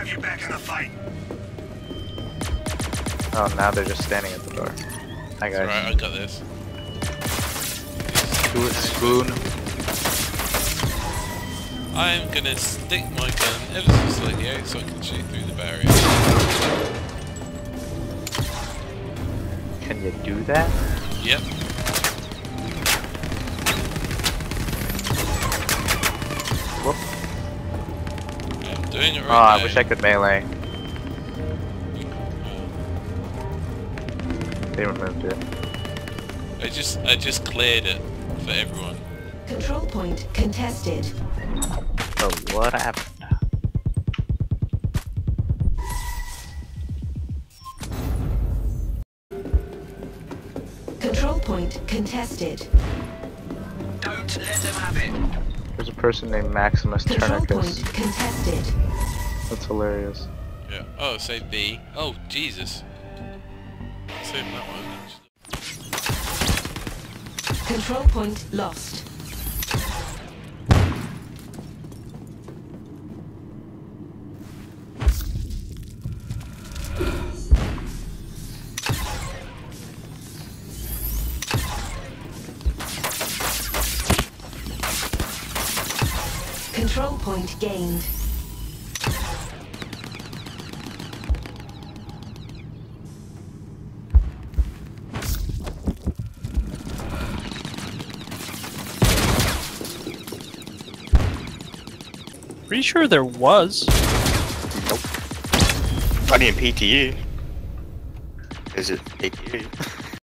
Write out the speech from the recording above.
have you back in the fight. Oh, now they're just standing at the door. Hi guys. Alright, I got this. Do it, spoon. I'm gonna stick my gun ever so slightly out so I can shoot through the barrier. Can you do that? Yep. Whoop. I'm it right Oh, now. I wish I could melee. They removed it. I just I just cleared it for everyone. Control point contested. Oh, what happened? Control point contested. Don't let them have it. There's a person named Maximus Control point contested. That's hilarious. Yeah. Oh, save B. Oh, Jesus. Save that one. Control point lost. Control point gained. Pretty sure there was. Nope. Not even PTE. Is it PTE?